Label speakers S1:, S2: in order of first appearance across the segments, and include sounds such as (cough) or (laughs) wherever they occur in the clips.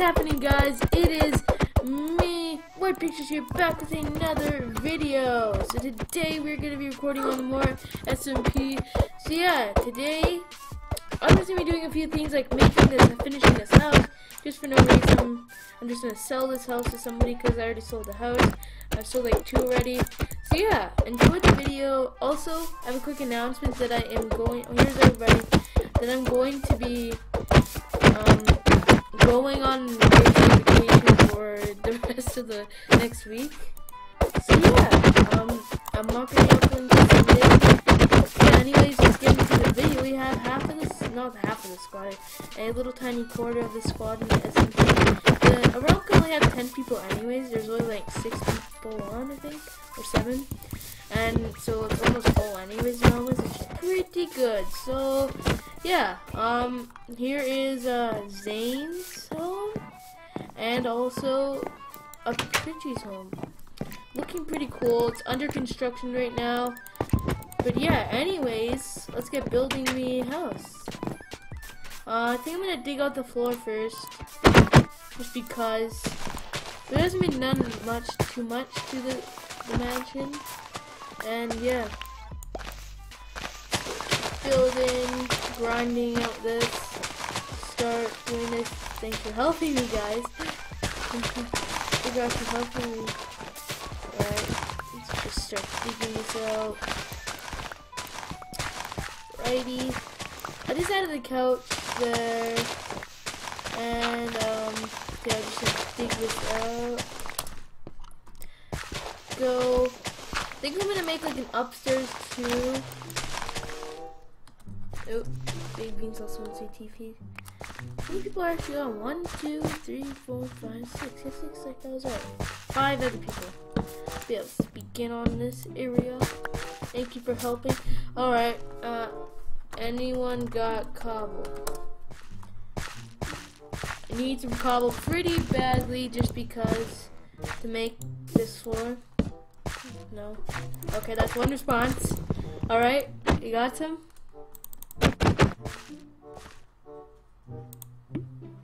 S1: happening guys? It is me, White Pictures here, back with another video. So today we're going to be recording on more SMP. So yeah, today I'm just going to be doing a few things like making this, and finishing this house, just for no reason. I'm just going to sell this house to somebody because I already sold the house. I've sold like two already. So yeah, enjoy the video. Also, I have a quick announcement that I am going, oh, here's everybody, that I'm going to be going on vacation for (laughs) the rest of the next week. So yeah, um, I'm not gonna include this. Yeah, anyways, just getting to the video. We have half of this, not half of the squad, a little tiny quarter of the squad in the SMP. The around can only have 10 people anyways. There's only like 6 people on, I think, or 7. And so it's almost full anyways now, which is pretty good. So, yeah, um, here is uh, Zane's and also a Pidgey's home. Looking pretty cool. It's under construction right now. But yeah, anyways, let's get building the house. Uh, I think I'm gonna dig out the floor first, just because there hasn't been done much too much to the, the mansion, and yeah building, grinding out this, start doing this. Thanks for helping me, guys. you guys for helping me. Alright, let's just start digging this out. Righty. I just added the couch there. And, um, yeah, I'm just gonna dig this out. Go. I think I'm gonna make like an upstairs too. Oh, Big Beans also on CT feed. How many people are actually on? One, two, three, four, five, six. Yes, six, like that was right. Five other people. Yeah, let's begin on this area. Thank you for helping. Alright, uh, anyone got cobble? I need some cobble pretty badly just because to make this floor. No. Okay, that's one response. Alright, you got some?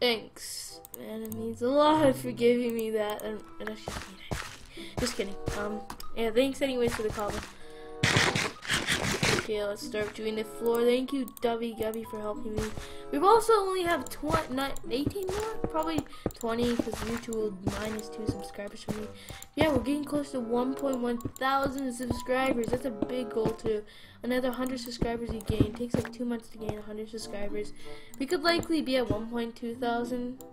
S1: Thanks, man. It means a lot for giving me that. And, and just, just kidding. Um, yeah. Thanks, anyways, for the comment. Okay, let's start doing the floor. Thank you, Dubby Gubby, for helping me. We've also only have 20, not 18 more, probably 20, because YouTube will minus two subscribers from me. Yeah, we're getting close to 1.1 thousand subscribers. That's a big goal too. Another 100 subscribers you gain. Takes like two months to gain 100 subscribers. We could likely be at 1.2 thousand,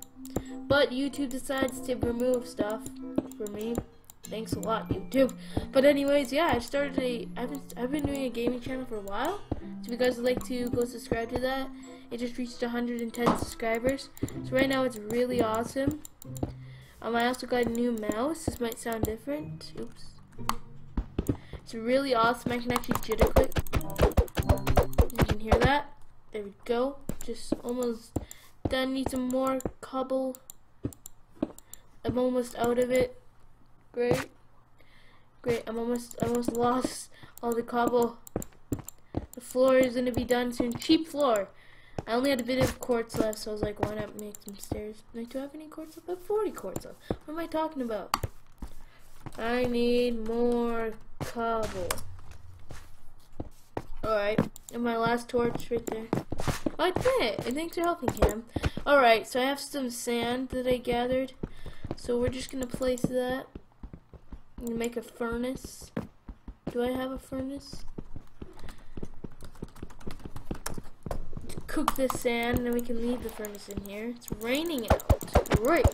S1: but YouTube decides to remove stuff for me. Thanks a lot, YouTube. But anyways, yeah, I started a. I've been I've been doing a gaming channel for a while. So if you guys would like to go subscribe to that, it just reached 110 subscribers. So right now it's really awesome. Um, I also got a new mouse. This might sound different. Oops. It's really awesome. I can actually jitter click. You can hear that. There we go. Just almost done. Need some more cobble. I'm almost out of it. Great. Great. I'm almost I almost lost all the cobble. The floor is gonna be done soon. Cheap floor. I only had a bit of quartz left, so I was like, why not make some stairs? Do I have any quartz left? I have 40 quartz left. What am I talking about? I need more cobble. Alright, and my last torch right there. I did it! And thanks for helping, Cam. Alright, so I have some sand that I gathered. So we're just gonna place that and make a furnace. Do I have a furnace? Cook this sand and then we can leave the furnace in here. It's raining out. Great.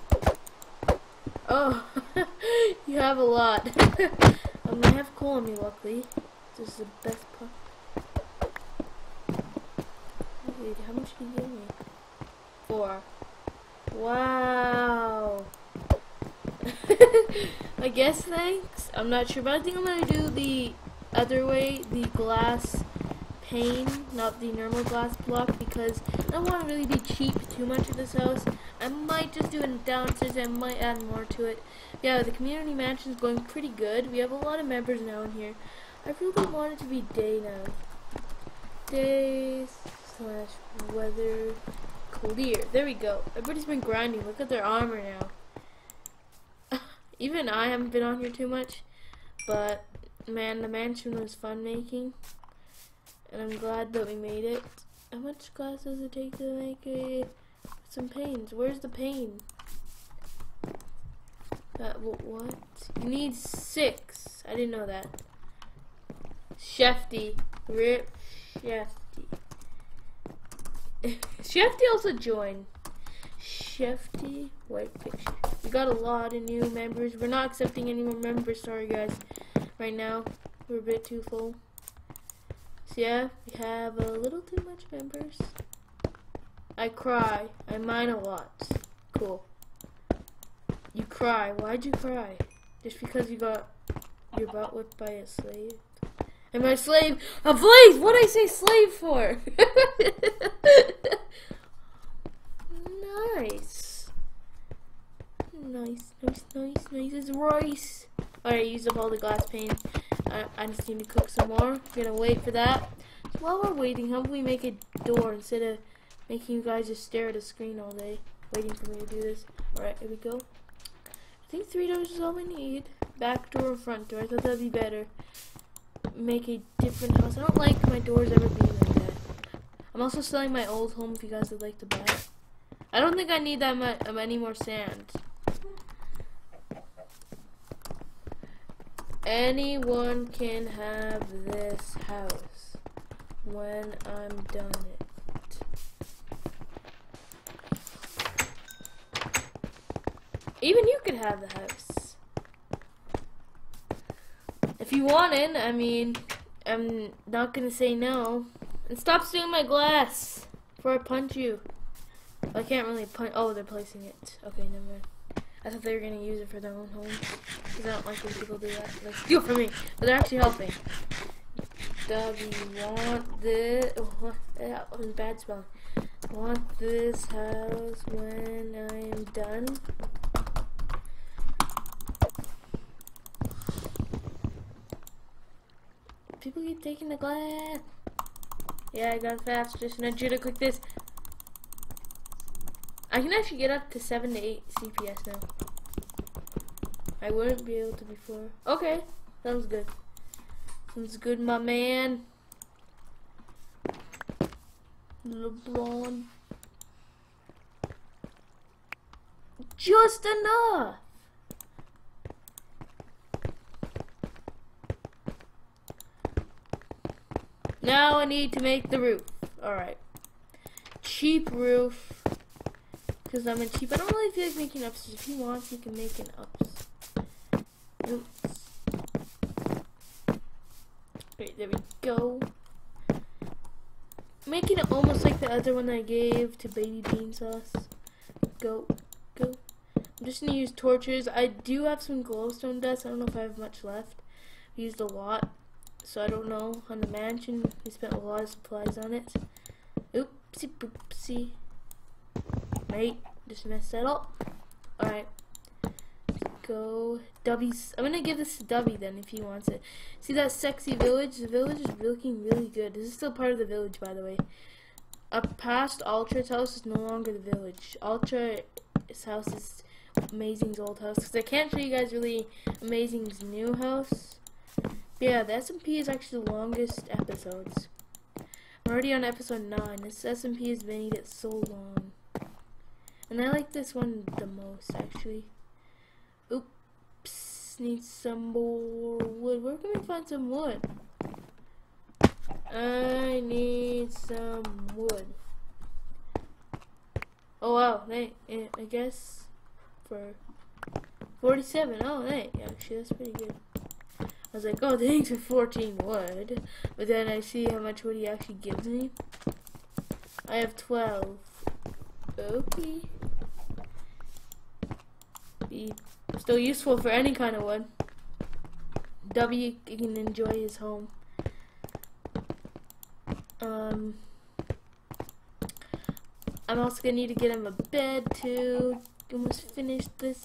S1: Oh, (laughs) you have a lot. (laughs) um, I have coal on me, luckily. This is the best part. Wait, how much did you give me? Four. Wow. (laughs) I guess thanks. I'm not sure, but I think I'm gonna do the other way, the glass pane, not the normal glass block, because I don't want to really be cheap too much of this house. I might just do it downstairs, I might add more to it. Yeah, the community mansion is going pretty good. We have a lot of members now in here. I really want it to be day now. Day slash weather clear. There we go. Everybody's been grinding. Look at their armor now. Even I haven't been on here too much, but man, the mansion was fun making, and I'm glad that we made it. How much glass does it take to make a some panes? Where's the pane? Uh, that what? You need six. I didn't know that. Shefty, rip Shefty. (laughs) Shefty also joined. Shefty white picture. Got a lot of new members. We're not accepting any more members. Sorry guys. Right now we're a bit too full. So yeah, we have a little too much members. I cry. I mine a lot. Cool. You cry. Why'd you cry? Just because you got your butt whipped by a slave? Am I slave? A slave! What'd I say slave for? (laughs) nice. Nice, nice, nice, nice as rice. Alright, use up all the glass pane. I, I just need to cook some more. Gonna wait for that. So while we're waiting, how about we make a door instead of making you guys just stare at a screen all day, waiting for me to do this. Alright, here we go. I think three doors is all we need. Back door and front door. I thought that'd be better make a different house. I don't like my doors ever being like that. I'm also selling my old home if you guys would like to buy it. I don't think I need that much um, any more sand. Anyone can have this house when I'm done it. Even you could have the house if you want in, I mean, I'm not gonna say no. And stop stealing my glass before I punch you. I can't really punch. Oh, they're placing it. Okay, never mind. I thought they were gonna use it for their own home. Because I don't like when people do that. Like, steal from me. But they're actually helping. W want this. Oh, that was bad spelling. Want this house when I am done. People keep taking the glass. Yeah, I got fast. Just need you to click this. I can actually get up to 7 to 8 CPS now. I wouldn't be able to before. Okay, sounds good. Sounds good, my man. LeBron. Just enough. Now I need to make the roof. Alright. Cheap roof. Because I'm a cheap. I don't really feel like making ups. If he wants, he can make an ups. Oops. Wait, there we go. Making it almost like the other one I gave to baby bean sauce. Go, go. I'm just gonna use torches. I do have some glowstone dust. I don't know if I have much left. I used a lot so I don't know. On the mansion, we spent a lot of supplies on it. Oopsie poopsie. Mate, just messed that up. Go. Dubby's. I'm gonna give this to Dubby then if he wants it. See that sexy village? The village is looking really good. This is still part of the village, by the way. Up past Ultra's house is no longer the village. Ultra's house is Amazing's old house. Because I can't show you guys really Amazing's new house. Yeah, the SMP is actually the longest episodes. I'm already on episode 9. This SMP has been it so long. And I like this one the most, actually. Need some more wood. Where can we find some wood? I need some wood. Oh wow, hey, I guess for 47. Oh, hey, actually that's pretty good. I was like, oh, (laughs) thanks for 14 wood. But then I see how much wood he actually gives me. I have 12. Okay. Be still useful for any kind of wood. W can enjoy his home. Um, I'm also gonna need to get him a bed too. Almost finished this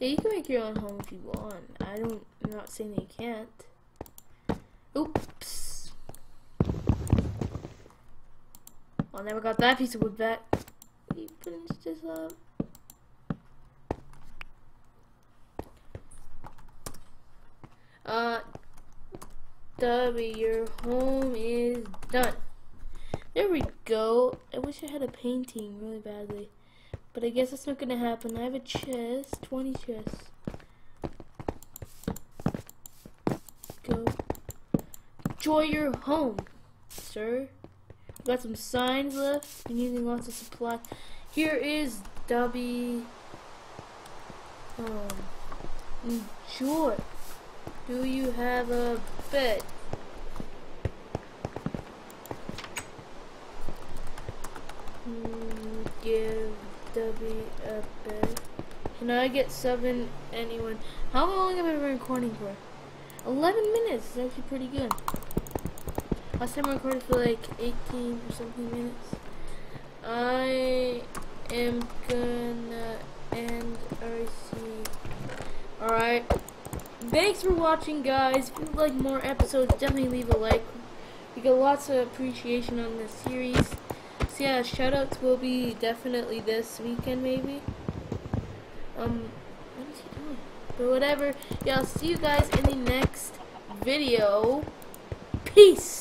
S1: Yeah, you can make your own home if you want. I don't I'm not saying that you can't. Oops. I never got that piece of wood back. You finish this up. Uh, W, your home is done. There we go. I wish I had a painting really badly. But I guess that's not gonna happen. I have a chest, 20 chests. Go. Enjoy your home, sir. Got some signs left. Been using lots of supplies. Here is W. Um, enjoy. Do you have a bed? Mm, give W a bed. Can I get seven anyone? How long have I been recording for? 11 minutes. It's actually pretty good. Last time I recorded for like 18 or something minutes. I am gonna end RC. Alright. Thanks for watching, guys. If you'd like more episodes, definitely leave a like. We get lots of appreciation on this series. So yeah, shoutouts will be definitely this weekend, maybe. Um, what is he doing? But whatever. Yeah, I'll see you guys in the next video. Peace!